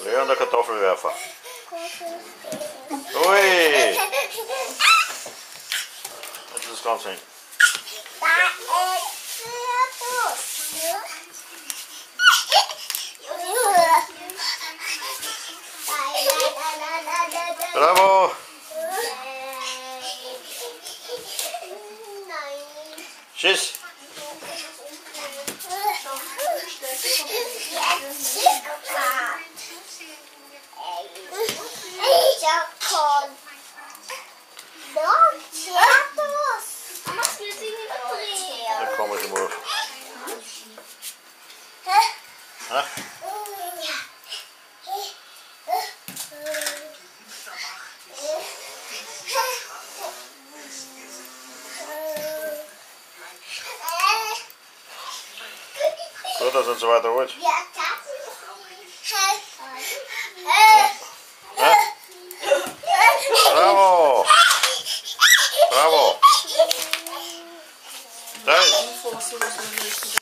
Leon der Kartoffelwerfer. Ui! Jetzt ist das Ganze hin. Bravo! Tschüss! komen ze morgen. Huh? Кто-то танцевать хочет? Tá? Como os